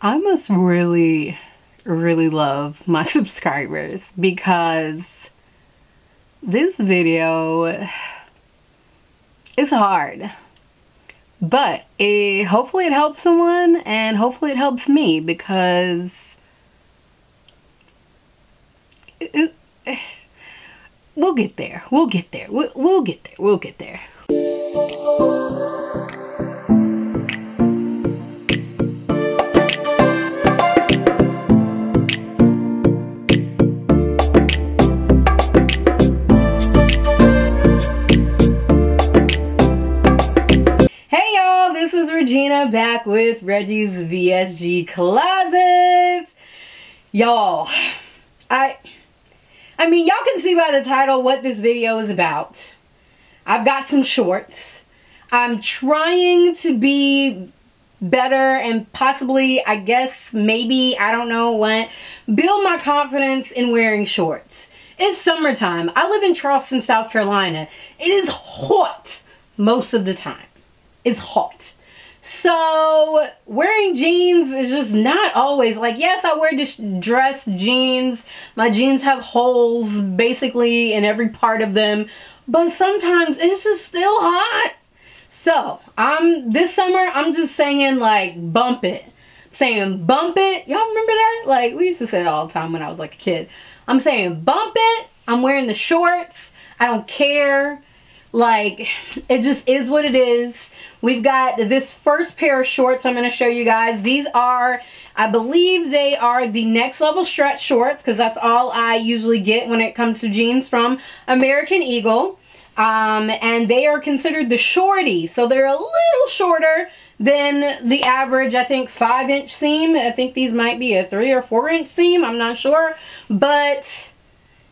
I must really, really love my subscribers because this video is hard. But it, hopefully it helps someone and hopefully it helps me because it, it, we'll get there. We'll get there. We'll, we'll get there. We'll get there. Reggi's VSG Closets. Y'all, I, I mean, y'all can see by the title what this video is about. I've got some shorts. I'm trying to be better and possibly, I guess, maybe, I don't know what, build my confidence in wearing shorts. It's summertime. I live in Charleston, South Carolina. It is hot most of the time. It's hot. So wearing jeans is just not always like yes I wear this dress jeans. My jeans have holes basically in every part of them. But sometimes it's just still hot. So I'm this summer I'm just saying like bump it. Saying bump it. Y'all remember that? Like we used to say all the time when I was like a kid. I'm saying bump it. I'm wearing the shorts. I don't care. Like it just is what it is We've got this first pair of shorts I'm going to show you guys. These are, I believe they are the next level stretch shorts because that's all I usually get when it comes to jeans from American Eagle. Um, and they are considered the shorty. So they're a little shorter than the average, I think, 5 inch seam. I think these might be a 3 or 4 inch seam. I'm not sure. But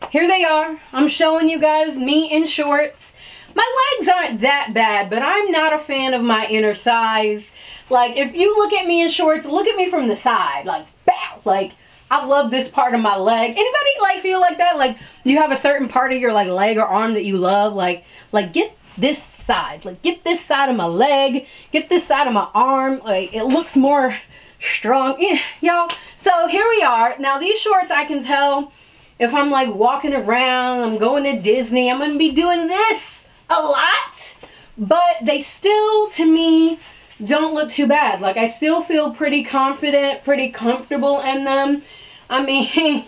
here they are. I'm showing you guys me in shorts. My legs aren't that bad, but I'm not a fan of my inner size. Like, if you look at me in shorts, look at me from the side. Like, bow. Like, I love this part of my leg. Anybody, like, feel like that? Like, you have a certain part of your, like, leg or arm that you love? Like, like get this side. Like, get this side of my leg. Get this side of my arm. Like, it looks more strong. Eh, y'all. So, here we are. Now, these shorts, I can tell if I'm, like, walking around, I'm going to Disney, I'm going to be doing this a lot, but they still, to me, don't look too bad. Like, I still feel pretty confident, pretty comfortable in them. I mean,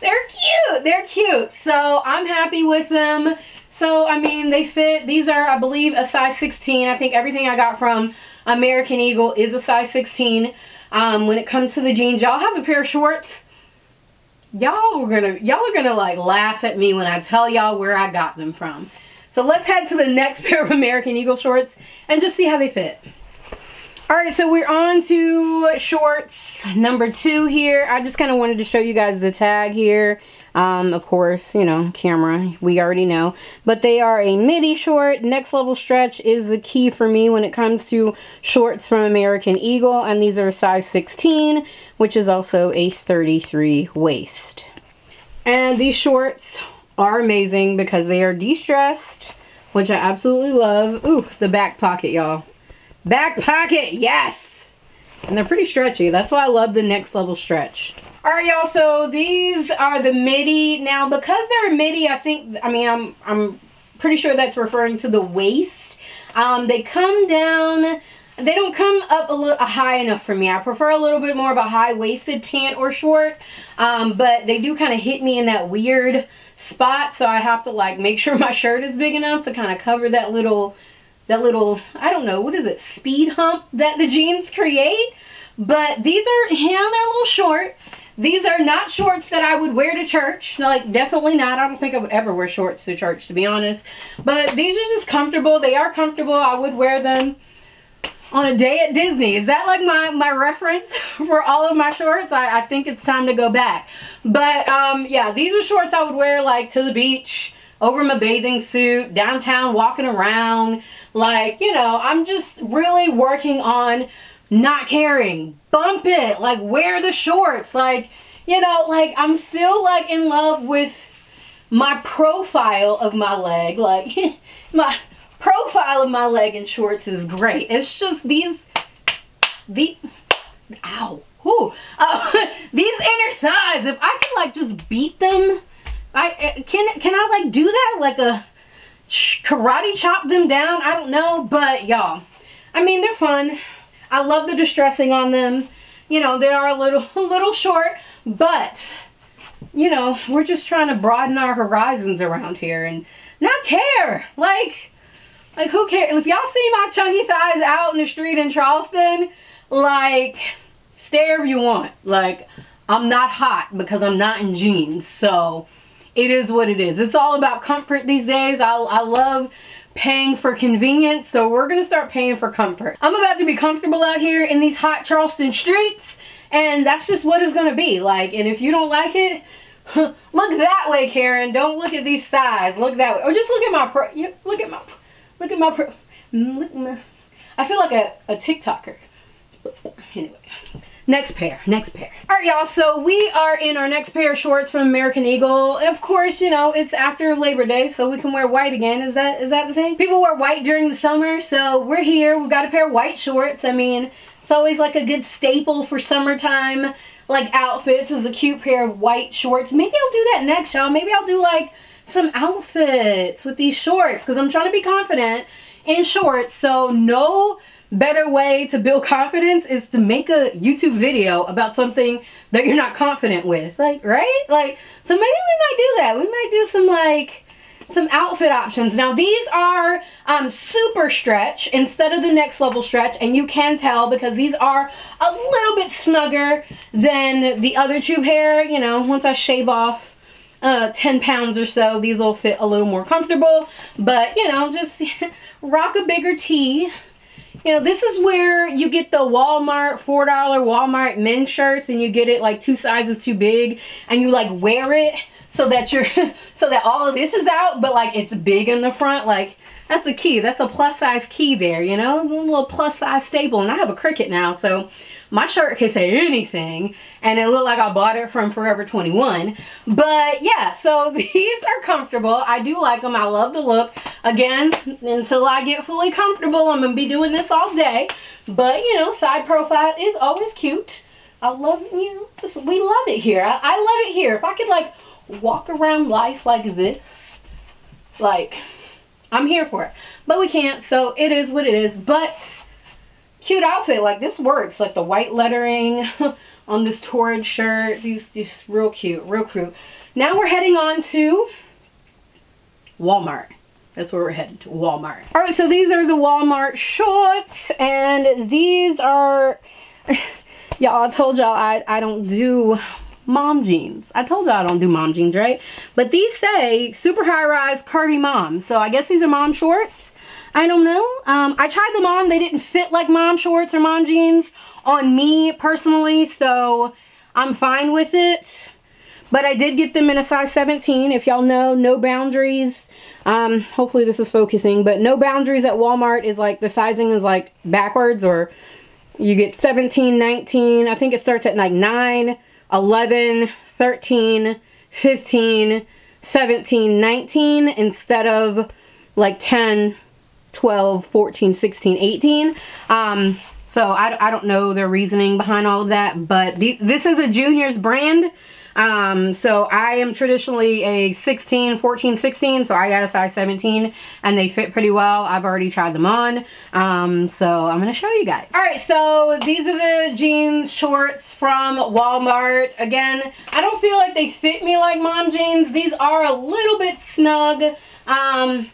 they're cute. They're cute. So, I'm happy with them. So, I mean, they fit. These are, I believe, a size 16. I think everything I got from American Eagle is a size 16. Um, when it comes to the jeans, y'all have a pair of shorts y'all are gonna y'all are gonna like laugh at me when I tell y'all where I got them from. So let's head to the next pair of American Eagle shorts and just see how they fit. Alright, so we're on to shorts number two here. I just kind of wanted to show you guys the tag here. Um, of course, you know, camera, we already know. But they are a midi short. Next level stretch is the key for me when it comes to shorts from American Eagle. And these are size 16, which is also a 33 waist. And these shorts are amazing because they are de-stressed, which I absolutely love. Ooh, the back pocket, y'all. Back pocket, yes! And they're pretty stretchy. That's why I love the next level stretch. Alright y'all, so these are the midi. Now because they're midi, I think, I mean, I'm, I'm pretty sure that's referring to the waist. Um, they come down, they don't come up a little high enough for me. I prefer a little bit more of a high-waisted pant or short. Um, but they do kind of hit me in that weird spot. So I have to like make sure my shirt is big enough to kind of cover that little, that little, I don't know, what is it, speed hump that the jeans create. But these are, yeah, they're a little short. These are not shorts that I would wear to church. Like, definitely not. I don't think I would ever wear shorts to church, to be honest. But these are just comfortable. They are comfortable. I would wear them on a day at Disney. Is that like my, my reference for all of my shorts? I, I think it's time to go back. But, um, yeah, these are shorts I would wear, like, to the beach, over my bathing suit, downtown, walking around. Like, you know, I'm just really working on not caring. Bump it. Like, wear the shorts. Like, you know, like, I'm still, like, in love with my profile of my leg. Like, my profile of my leg in shorts is great. It's just these, the, ow, whoo. Uh, these inner thighs, if I could like just beat them, I eh, can can I like do that like a karate chop them down? I don't know, but y'all, I mean they're fun. I love the distressing on them. You know, they are a little a little short, but you know, we're just trying to broaden our horizons around here and not care. Like, like who cares? If y'all see my chunky thighs out in the street in Charleston, like, stare if you want. Like, I'm not hot because I'm not in jeans. So, it is what it is. It's all about comfort these days. I, I love paying for convenience. So, we're to start paying for comfort. I'm about to be comfortable out here in these hot Charleston streets. And that's just what it's to be. Like, and if you don't like it, look that way, Karen. Don't look at these thighs. Look that way. Or just look at my pro. Look at my. Look at my pro. Mm, look my, I feel like a, a TikToker. Anyway. Next pair, next pair. All right, y'all, so we are in our next pair of shorts from American Eagle. Of course, you know, it's after Labor Day, so we can wear white again. Is that is that the thing? People wear white during the summer, so we're here. We've got a pair of white shorts. I mean, it's always like a good staple for summertime like outfits is a cute pair of white shorts. Maybe I'll do that next, y'all. Maybe I'll do like some outfits with these shorts because I'm trying to be confident in shorts. So no better way to build confidence is to make a YouTube video about something that you're not confident with. Like, right? Like, so maybe we might do that. We might do some like some outfit options. Now these are um, super stretch instead of the next level stretch and you can tell because these are a little bit snugger than the other two pair. You know, once I shave off uh, 10 pounds or so, these will fit a little more comfortable. But, you know, just rock a bigger tee. You know, this is where you get the Walmart, $4 Walmart men's shirts and you get it like two sizes too big and you like wear it so that you're so that all of this is out but like it's big in the front. Like that's a key. That's a plus size key there you know? A little plus size staple and I have a Cricut now so my shirt can say anything and it looked like I bought it from Forever 21 but yeah so these are comfortable. I do like them I love the look. Again until I get fully comfortable I'm gonna be doing this all day. But you know side profile is always cute. I love you know we love it here. I, I love it here. If I could like walk around life like this, like, I'm here for it. But we can't, so it is what it is. But, cute outfit. Like, this works. Like, the white lettering on this Torrid shirt. These just real cute. Real cute. Now we're heading on to Walmart. That's where we're headed to, Walmart. Alright, so these are the Walmart shorts. And these are... y'all, I told y'all I, I don't do mom jeans. I told y'all I don't do mom jeans, right? But these say super high rise curvy mom. So I guess these are mom shorts. I don't know. Um, I tried them on. They didn't fit like mom shorts or mom jeans on me personally. So I'm fine with it. But I did get them in a size 17. If y'all know, no boundaries. Um, hopefully this is focusing. But no boundaries at Walmart is like the sizing is like backwards or you get 17, 19. I think it starts at like 9 11, 13, 15, 17, 19 instead of like 10, 12, 14, 16, 18. Um, so I, I don't know their reasoning behind all of that, but the, this is a junior's brand. Um, so I am traditionally a 16, 14, 16, so I got a size 17 and they fit pretty well. I've already tried them on. Um, so I'm going to show you guys. All right, so these are the jeans shorts from Walmart. Again, I don't feel like they fit me like mom jeans. These are a little bit snug. Um,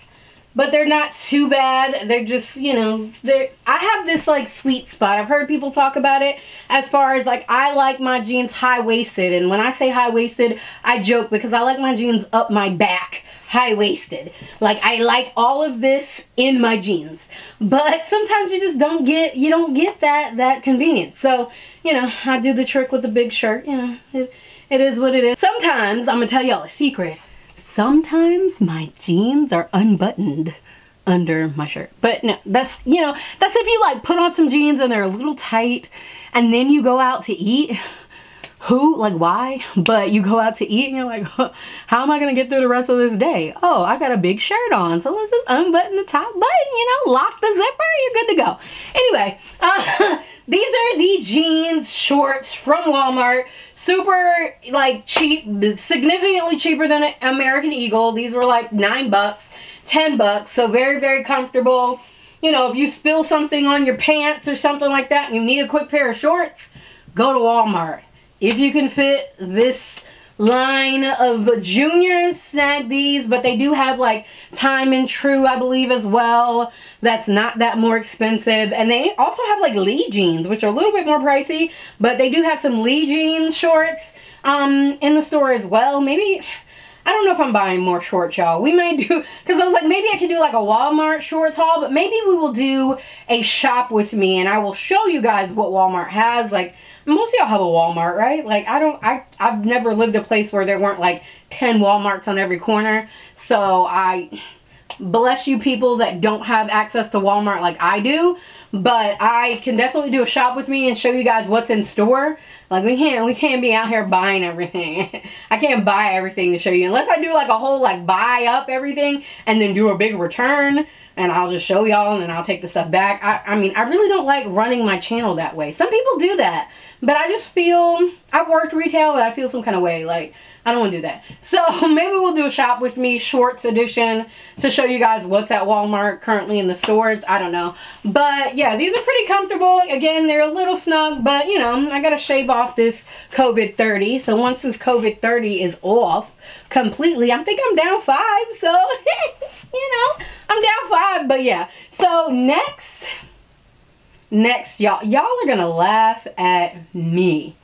but they're not too bad. They're just, you know, they I have this like sweet spot. I've heard people talk about it as far as like I like my jeans high-waisted and when I say high-waisted, I joke because I like my jeans up my back high-waisted. Like I like all of this in my jeans. But sometimes you just don't get you don't get that that convenience. So, you know, I do the trick with the big shirt, you know. It, it is what it is. Sometimes I'm going to tell y'all a secret sometimes my jeans are unbuttoned under my shirt. But no, that's, you know, that's if you like put on some jeans and they're a little tight and then you go out to eat. who, like why? But you go out to eat and you're like, how am I to get through the rest of this day? Oh, I got a big shirt on. So let's just unbutton the top button, you know, lock the zipper, you're good to go. Anyway, uh, these are the jeans shorts from Walmart. Super like cheap, significantly cheaper than American Eagle. These were like nine bucks, 10 bucks. So very, very comfortable. You know, if you spill something on your pants or something like that and you need a quick pair of shorts, go to Walmart if you can fit this line of juniors snag these but they do have like Time and Tru i believe as well. That's not that more expensive. And they also have like lee jeans which are a little bit more pricey but they do have some lee jeans shorts um in the store as well. Maybe I don't know if I'm buying more shorts, y'all. We may do, because I was like, maybe I could do like a Walmart shorts haul, but maybe we will do a shop with me and I will show you guys what Walmart has. Like, most of y'all have a Walmart, right? Like I don't, I, I've never lived a place where there weren't like 10 Walmarts on every corner. So I bless you people that don't have access to Walmart like I do. But I can definitely do a shop with me and show you guys what's in store. Like we can't, we can't be out here buying everything. I can't buy everything to show you unless I do like a whole like buy up everything and then do a big return and I'll just show y'all and then I'll take the stuff back. I, I mean, I really don't like running my channel that way. Some people do that, but I just feel, I've worked retail and I feel some kind of way. Like, I don't want to do that. So maybe we'll do a shop with me shorts edition to show you guys what's at Walmart currently in the stores. I don't know. But yeah, these are pretty comfortable. Again, they're a little snug, but you know, I got to shave off this COVID-30. So once this COVID-30 is off completely, I think I'm down five. So, you know, I'm down five. But yeah, so next, next, y'all, y'all are going to laugh at me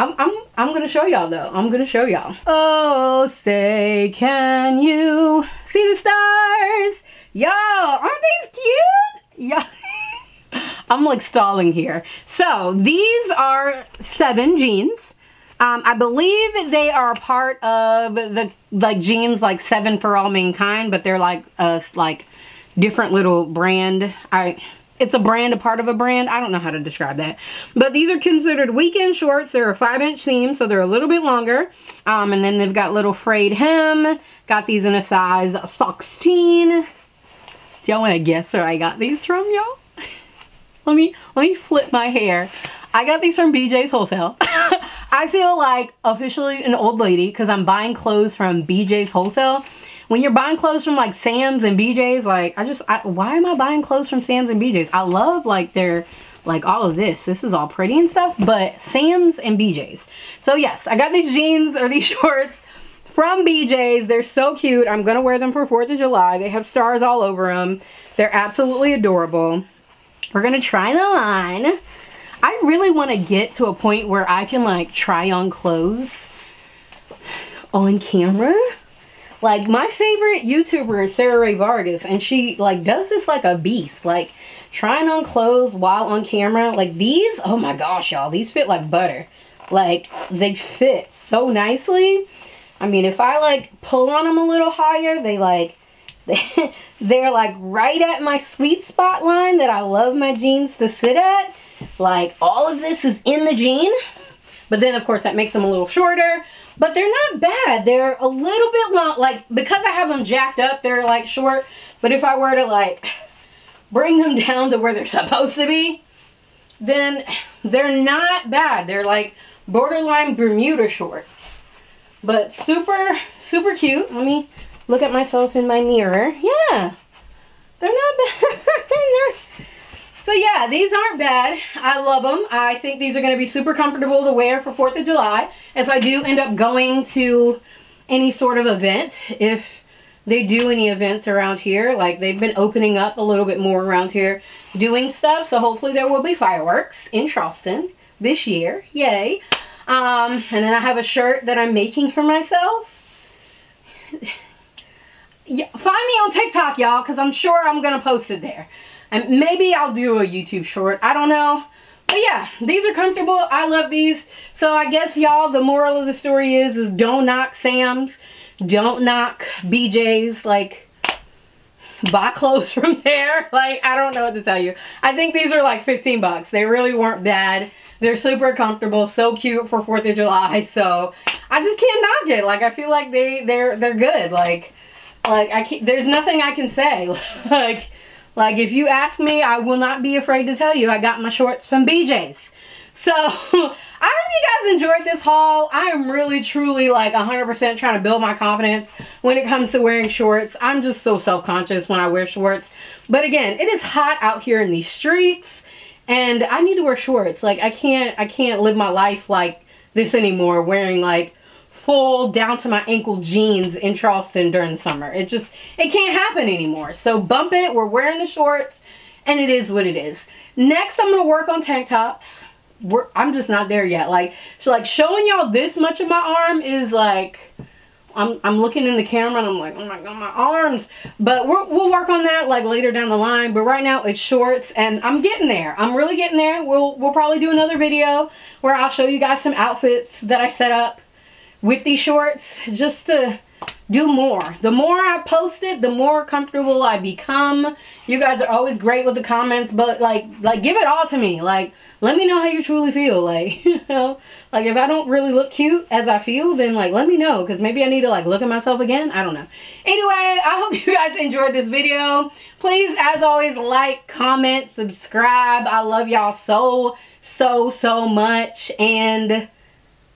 I'm, I'm, I'm gonna show y'all though. I'm gonna show y'all. Oh, say can you see the stars? Y'all, aren't these cute? Yeah. I'm like stalling here. So these are seven jeans. Um, I believe they are part of the like jeans like seven for all mankind, but they're like a like different little brand. I it's a brand, a part of a brand. I don't know how to describe that. But these are considered weekend shorts. They're a 5-inch seam, so they're a little bit longer. Um, and then they've got little frayed hem. Got these in a size 16. Do y'all want to guess where I got these from, y'all? let me let me flip my hair. I got these from BJ's Wholesale. I feel like officially an old lady because I'm buying clothes from BJ's Wholesale when you're buying clothes from like Sam's and BJ's, like I just, I, why am I buying clothes from Sam's and BJ's? I love like their, like all of this. This is all pretty and stuff, but Sam's and BJ's. So yes, I got these jeans or these shorts from BJ's. They're so cute. I'm going to wear them for 4th of July. They have stars all over them. They're absolutely adorable. We're going to try them on. I really want to get to a point where I can like try on clothes on camera. Like my favorite YouTuber is Sarah Rae Vargas and she like does this like a beast. Like trying on clothes while on camera. Like these, oh my gosh y'all, these fit like butter. Like they fit so nicely. I mean if I like pull on them a little higher, they like they, they're like right at my sweet spot line that I love my jeans to sit at. Like all of this is in the jean. But then of course that makes them a little shorter. But they're not bad. They're a little bit long. Like, because I have them jacked up, they're like short. But if I were to like bring them down to where they're supposed to be, then they're not bad. They're like borderline Bermuda shorts. But super, super cute. Let me look at myself in my mirror. Yeah. They're not bad. they're not so yeah, these aren't bad. I love them. I think these are going to be super comfortable to wear for 4th of July. If I do end up going to any sort of event, if they do any events around here, like they've been opening up a little bit more around here doing stuff. So hopefully there will be fireworks in Charleston this year. Yay. Um, and then I have a shirt that I'm making for myself. yeah, find me on TikTok, y'all, because I'm sure I'm going to post it there. And maybe I'll do a YouTube short. I don't know. But yeah, these are comfortable. I love these. So I guess y'all, the moral of the story is, is don't knock Sam's. Don't knock BJ's. Like, buy clothes from there. Like, I don't know what to tell you. I think these are like 15 bucks. They really weren't bad. They're super comfortable, so cute for 4th of July. So, I just can't knock it. Like, I feel like they, they're, they're good. Like, like, I can't, there's nothing I can say. like, like, if you ask me, I will not be afraid to tell you I got my shorts from BJ's. So, I hope you guys enjoyed this haul. I am really, truly, like, 100% trying to build my confidence when it comes to wearing shorts. I'm just so self-conscious when I wear shorts. But again, it is hot out here in these streets, and I need to wear shorts. Like, I can't, I can't live my life like this anymore, wearing, like, full down to my ankle jeans in Charleston during the summer. It just, it can't happen anymore. So bump it. We're wearing the shorts and it is what it is. Next, I'm to work on tank tops. We're, I'm just not there yet. Like, so like showing y'all this much of my arm is like, I'm, I'm looking in the camera and I'm like, oh my god, my arms. But we will work on that like later down the line. But right now it's shorts and I'm getting there. I'm really getting there. We'll, we'll probably do another video where I'll show you guys some outfits that I set up with these shorts just to do more. The more I post it, the more comfortable I become. You guys are always great with the comments, but like, like give it all to me. Like, let me know how you truly feel. Like, you know, like if I don't really look cute as I feel, then like, let me know. Because maybe I need to like look at myself again. I don't know. Anyway, I hope you guys enjoyed this video. Please, as always, like, comment, subscribe. I love y'all so, so, so much. And...